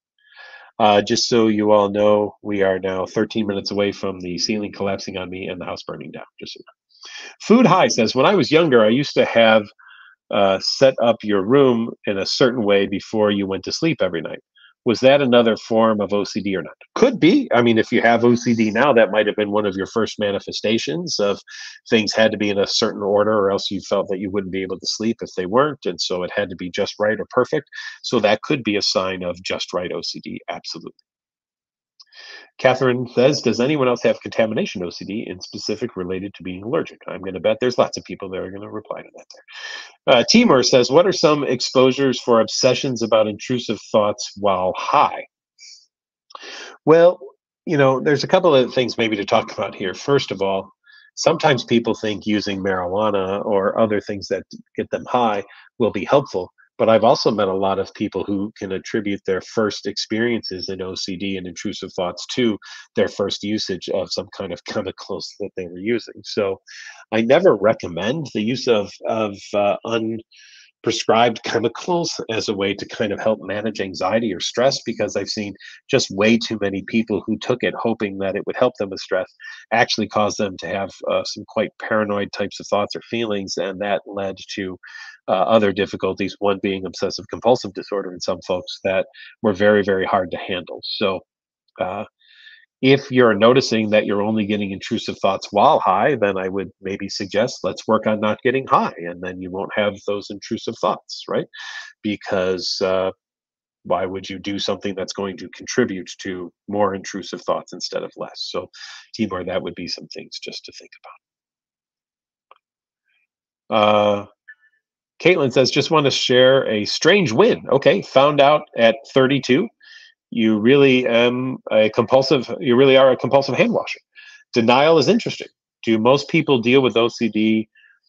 uh, just so you all know we are now 13 minutes away from the ceiling collapsing on me and the house burning down just so you know. food high says when i was younger i used to have uh, set up your room in a certain way before you went to sleep every night was that another form of OCD or not? Could be. I mean, if you have OCD now, that might have been one of your first manifestations of things had to be in a certain order, or else you felt that you wouldn't be able to sleep if they weren't. And so it had to be just right or perfect. So that could be a sign of just right OCD. Absolutely. Catherine says, Does anyone else have contamination OCD in specific related to being allergic? I'm going to bet there's lots of people that are going to reply to that there. Uh, Timur says, What are some exposures for obsessions about intrusive thoughts while high? Well, you know, there's a couple of things maybe to talk about here. First of all, sometimes people think using marijuana or other things that get them high will be helpful but I've also met a lot of people who can attribute their first experiences in OCD and intrusive thoughts to their first usage of some kind of chemicals that they were using. So I never recommend the use of, of uh, un, prescribed chemicals as a way to kind of help manage anxiety or stress because I've seen just way too many people who took it hoping that it would help them with stress actually cause them to have uh, some quite paranoid types of thoughts or feelings, and that led to uh, other difficulties, one being obsessive compulsive disorder in some folks that were very, very hard to handle. So, uh, if you're noticing that you're only getting intrusive thoughts while high, then I would maybe suggest let's work on not getting high, and then you won't have those intrusive thoughts, right? Because uh, why would you do something that's going to contribute to more intrusive thoughts instead of less? So, Timur, that would be some things just to think about. Caitlin says, just want to share a strange win. Okay, found out at 32 you really am a compulsive you really are a compulsive hand washer. Denial is interesting. Do most people deal with ocd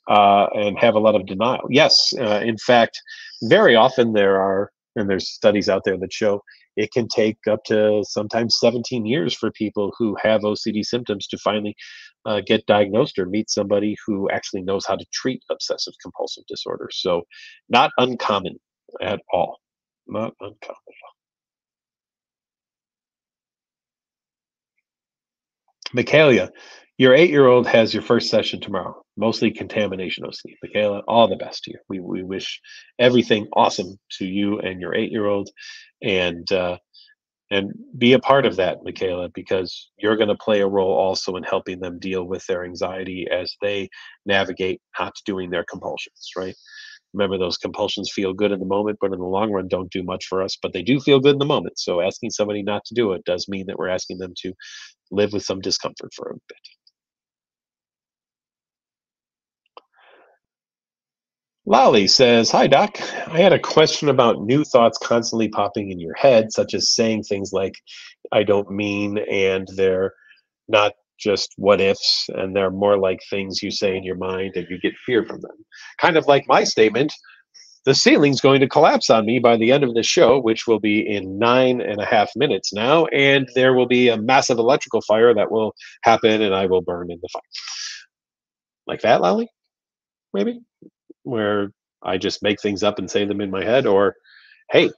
uh, and have a lot of denial? Yes uh, in fact very often there are and there's studies out there that show it can take up to sometimes 17 years for people who have ocd symptoms to finally uh, get diagnosed or meet somebody who actually knows how to treat obsessive compulsive disorder so not uncommon at all not uncommon at all Michaela, your eight-year-old has your first session tomorrow. Mostly contamination OCD. Michaela, all the best to you. We we wish everything awesome to you and your eight-year-old, and uh, and be a part of that, Michaela, because you're going to play a role also in helping them deal with their anxiety as they navigate not doing their compulsions. Right. Remember, those compulsions feel good in the moment, but in the long run, don't do much for us. But they do feel good in the moment. So asking somebody not to do it does mean that we're asking them to live with some discomfort for a bit. Lolly says, Hi, Doc. I had a question about new thoughts constantly popping in your head, such as saying things like, I don't mean, and they're not just what ifs, and they're more like things you say in your mind and you get fear from them. Kind of like my statement the ceiling's going to collapse on me by the end of the show, which will be in nine and a half minutes now, and there will be a massive electrical fire that will happen, and I will burn in the fire. Like that, Lolly? Maybe? Where I just make things up and say them in my head, or hey,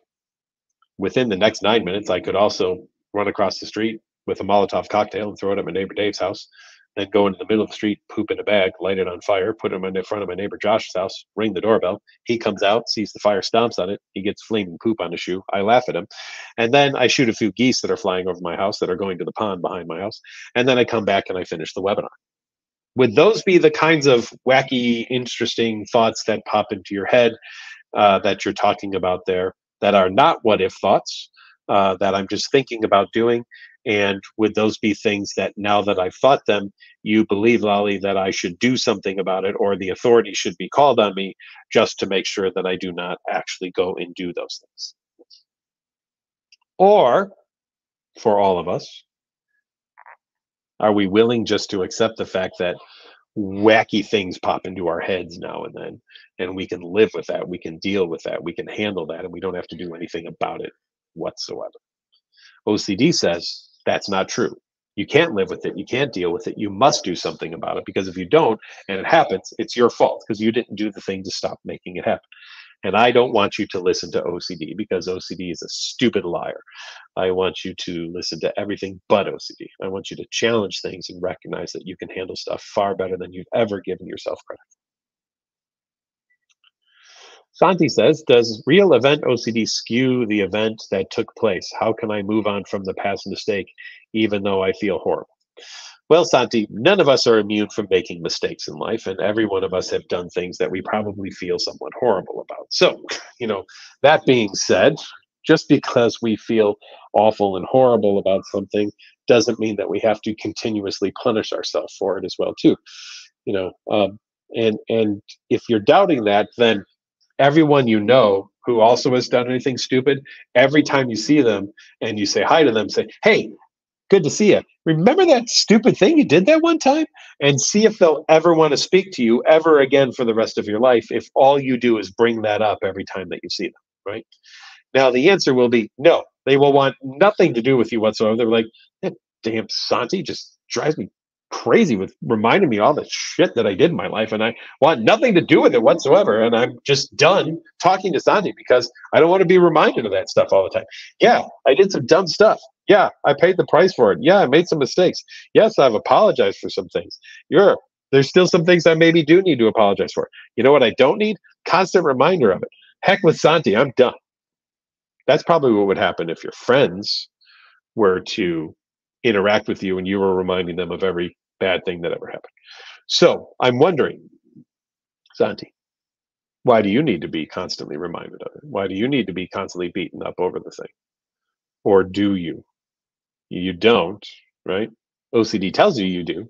within the next nine minutes, I could also run across the street with a Molotov cocktail and throw it at my neighbor Dave's house then go into the middle of the street, poop in a bag, light it on fire, put it in front of my neighbor Josh's house, ring the doorbell. He comes out, sees the fire, stomps on it. He gets flaming poop on his shoe. I laugh at him. And then I shoot a few geese that are flying over my house that are going to the pond behind my house. And then I come back and I finish the webinar. Would those be the kinds of wacky, interesting thoughts that pop into your head uh, that you're talking about there that are not what if thoughts? Uh, that I'm just thinking about doing and would those be things that now that I've thought them, you believe, Lolly, that I should do something about it or the authority should be called on me just to make sure that I do not actually go and do those things? Or, for all of us, are we willing just to accept the fact that wacky things pop into our heads now and then and we can live with that we can deal with that we can handle that and we don't have to do anything about it whatsoever ocd says that's not true. You can't live with it. You can't deal with it. You must do something about it because if you don't and it happens, it's your fault because you didn't do the thing to stop making it happen. And I don't want you to listen to OCD because OCD is a stupid liar. I want you to listen to everything but OCD. I want you to challenge things and recognize that you can handle stuff far better than you've ever given yourself credit. Santi says, does real event OCD skew the event that took place? How can I move on from the past mistake, even though I feel horrible? Well, Santi, none of us are immune from making mistakes in life, and every one of us have done things that we probably feel somewhat horrible about. So, you know, that being said, just because we feel awful and horrible about something doesn't mean that we have to continuously punish ourselves for it as well, too. You know, um, and and if you're doubting that, then everyone you know who also has done anything stupid, every time you see them and you say hi to them, say, Hey, good to see you. Remember that stupid thing you did that one time? And see if they'll ever want to speak to you ever again for the rest of your life if all you do is bring that up every time that you see them, right? Now, the answer will be no. They will want nothing to do with you whatsoever. They're like, that damn Santi just drives me crazy with reminding me all the shit that I did in my life, and I want nothing to do with it whatsoever. And I'm just done talking to Santi because I don't want to be reminded of that stuff all the time. Yeah, I did some dumb stuff. Yeah, I paid the price for it. Yeah, I made some mistakes. Yes, I've apologized for some things. You're there's still some things I maybe do need to apologize for. You know what I don't need? Constant reminder of it. Heck with Santi, I'm done. That's probably what would happen if your friends were to interact with you and you were reminding them of every bad thing that ever happened. So I'm wondering, Santi, why do you need to be constantly reminded of it? Why do you need to be constantly beaten up over the thing? Or do you? You don't, right? OCD tells you you do.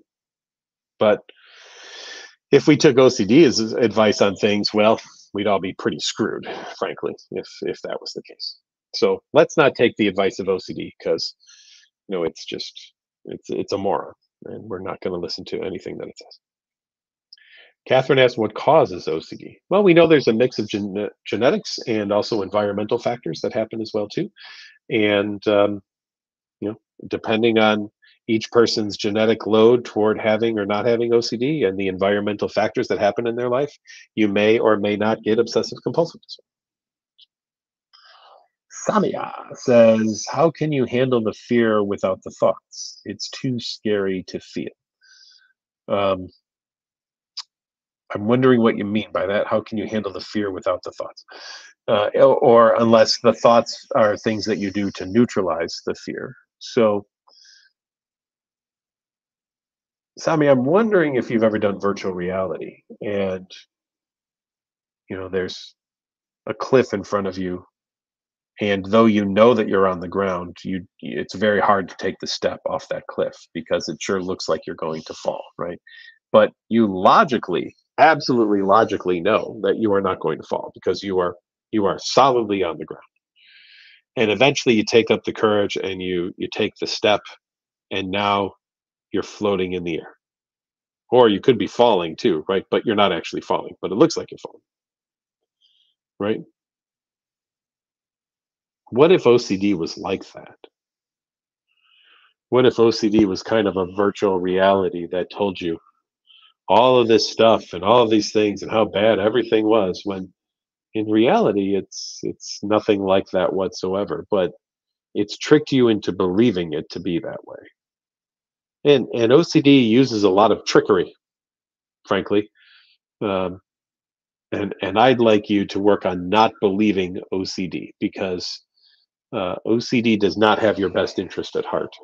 But if we took OCD's advice on things, well, we'd all be pretty screwed, frankly, if if that was the case. So let's not take the advice of OCD because you know it's just it's it's a moron and we're not going to listen to anything that it says. Catherine asked, what causes OCD? Well, we know there's a mix of gen- genetics and also environmental factors that happen as well too, and um, you know, depending on each person's genetic load toward having or not having OCD and the environmental factors that happen in their life, you may or may not get obsessive compulsive disorder. Samia says, How can you handle the fear without the thoughts? It's too scary to feel. Um, I'm wondering what you mean by that. How can you handle the fear without the thoughts? Uh, or unless the thoughts are things that you do to neutralize the fear. So, Sami, I'm wondering if you've ever done virtual reality and you know there's a cliff in front of you and though you know that you're on the ground you it's very hard to take the step off that cliff because it sure looks like you're going to fall right? But you logically absolutely logically know that you are not going to fall because you are you are solidly on the ground. And eventually you take up the courage and you you take the step and now you're floating in the air. Or you could be falling too right? But you're not actually falling but it looks like you're falling. Right? What if OCD was like that? What if OCD was kind of a virtual reality that told you all of this stuff and all of these things and how bad everything was when in reality it's it's nothing like that whatsoever but it's tricked you into believing it to be that way and and ocd uses a lot of trickery frankly um, and and i'd like you to work on not believing ocd because uh, ocd does not have your best interest at heart.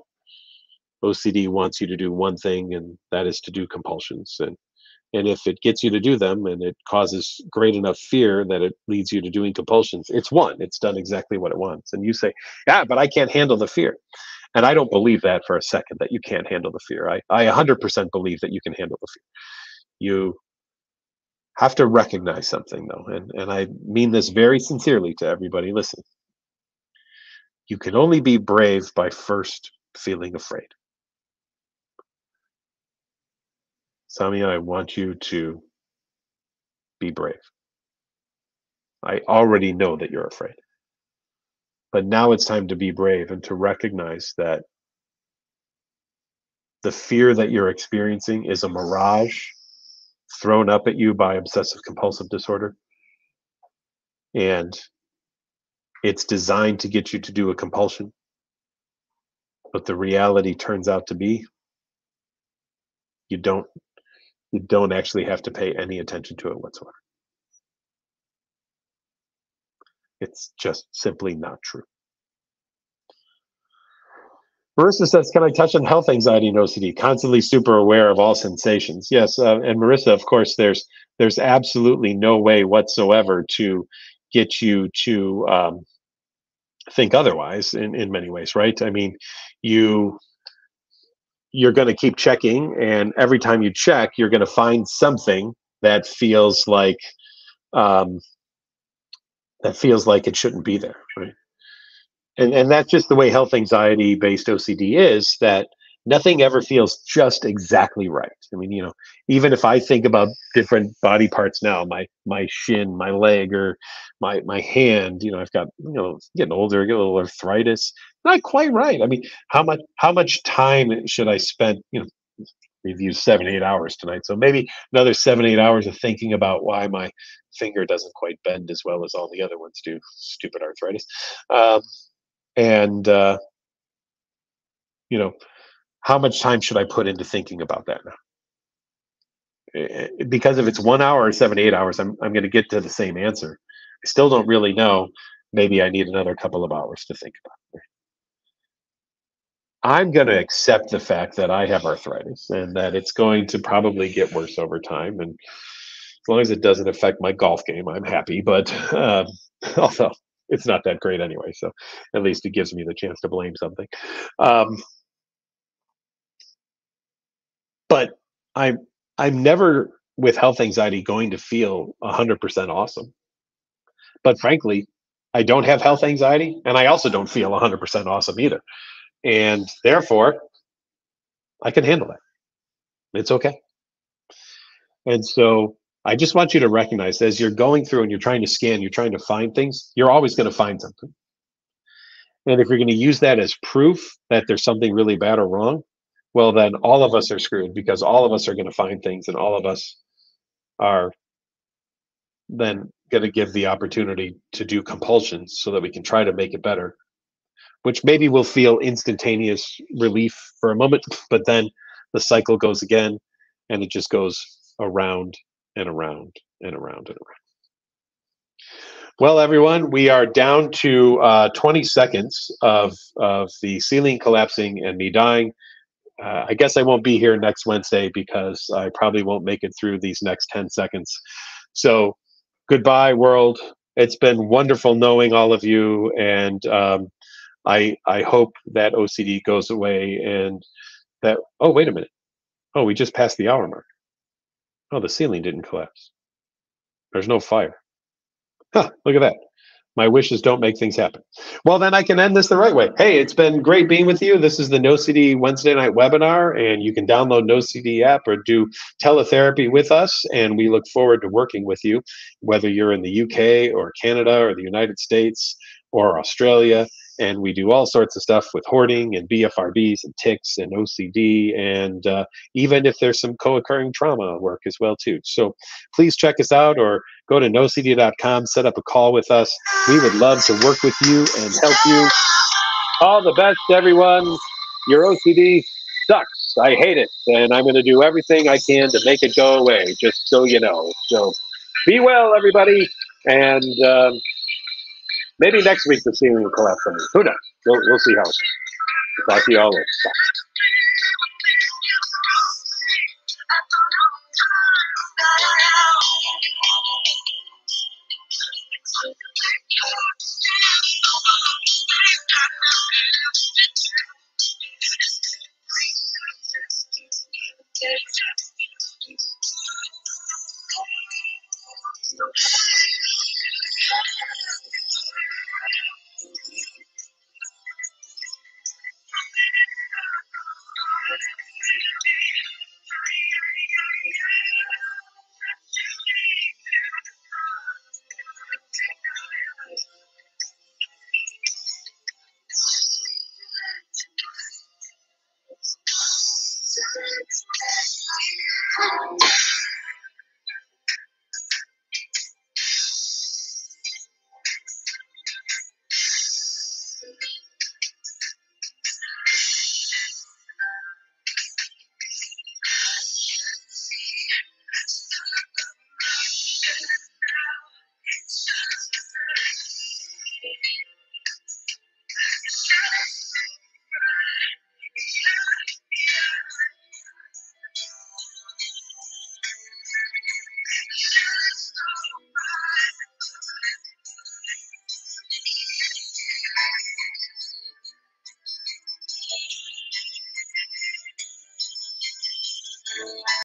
Ocd wants you to do one thing and that is to do compulsions and and if it gets you to do them and it causes great enough fear that it leads you to doing compulsions it's won it's done exactly what it wants. And you say yeah but i can't handle the fear. And i don't believe that for a second that you can't handle the fear. I, I 100% believe that you can handle the fear. You have to recognize something though and, and i mean this very sincerely to everybody listen you can only be brave by first feeling afraid Samia, I want you to be brave. I already know that you're afraid. But now it's time to be brave and to recognize that the fear that you're experiencing is a mirage thrown up at you by obsessive compulsive disorder. And it's designed to get you to do a compulsion. But the reality turns out to be you don't you don't actually have to pay any attention to it whatsoever. It's just simply not true. Marissa says, "Can I touch on health anxiety and OCD? Constantly super aware of all sensations." Yes, uh, and Marissa, of course, there's there's absolutely no way whatsoever to get you to um, think otherwise in in many ways, right? I mean, you you're going to keep checking and every time you check you're going to find something that feels like um, that feels like it shouldn't be there right and and that's just the way health anxiety based ocd is that nothing ever feels just exactly right. I mean you know even if i think about different body parts now my my shin my leg or my my hand you know i've got you know getting older get a little arthritis not quite right. I mean how much how much time should i spend you know we've used seven eight hours tonight so maybe another seven eight hours of thinking about why my finger doesn't quite bend as well as all the other ones do stupid arthritis. Um, and uh, you know how much time should I put into thinking about that now? Eh, eh, because if it's one hour or seven, eight hours, I'm, I'm going to get to the same answer. I still don't really know. Maybe I need another couple of hours to think about it. I'm going to accept the fact that I have arthritis and that it's going to probably get worse over time. And as long as it doesn't affect my golf game, I'm happy. But uh, although it's not that great anyway, so at least it gives me the chance to blame something. Um, but I'm I'm never with health anxiety going to feel 100% awesome. But frankly, I don't have health anxiety and I also don't feel 100% awesome either. And therefore, I can handle that. It's okay. And so I just want you to recognize as you're going through and you're trying to scan, you're trying to find things, you're always going to find something. And if you're going to use that as proof that there's something really bad or wrong, well then all of us are screwed because all of us are going to find things and all of us are then going to give the opportunity to do compulsions so that we can try to make it better which maybe will feel instantaneous relief for a moment but then the cycle goes again and it just goes around and around and around and around. Well everyone we are down to uh, 20 seconds of, of the ceiling collapsing and me dying uh, I guess I won't be here next Wednesday because I probably won't make it through these next 10 seconds. So, goodbye, world. It's been wonderful knowing all of you, and um, I I hope that OCD goes away and that. Oh, wait a minute. Oh, we just passed the hour mark. Oh, the ceiling didn't collapse. There's no fire. Huh, look at that. My wishes don't make things happen. Well, then I can end this the right way. Hey, it's been great being with you. This is the NoCD Wednesday night webinar, and you can download NoCD app or do teletherapy with us. And we look forward to working with you, whether you're in the UK or Canada or the United States or Australia and we do all sorts of stuff with hoarding and BFRBs and tics and OCD and uh, even if there's some co-occurring trauma work as well too. So please check us out or go to nocd.com, set up a call with us. We would love to work with you and help you. All the best, everyone. Your OCD sucks. I hate it, and I'm going to do everything I can to make it go away. Just so you know. So be well, everybody, and. Um, Maybe next week the ceiling will collapse on me. Who knows? We'll, we'll see how it goes. Talk to you all later. Bye.